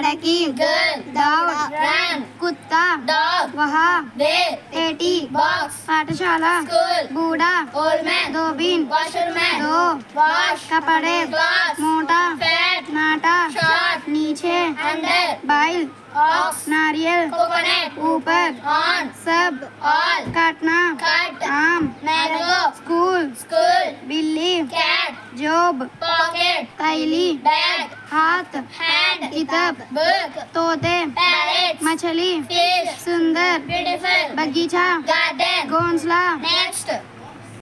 लड़की कुत्ता वहाँ पेटी पाठशाला बूढ़ा धोबीन दो कपड़े मोटा नाटा नीचे अंदर बाइल नारियल ऊपर सब ऑल काटना आम स्कूल स्कूल बिल्ली कैट जॉब पॉकेट पहली बैग हाथ किताब तोते मछली सुंदर बगीचा गार्डन